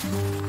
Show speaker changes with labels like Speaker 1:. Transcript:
Speaker 1: Ha ha!